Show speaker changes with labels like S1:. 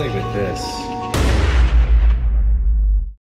S1: play with this.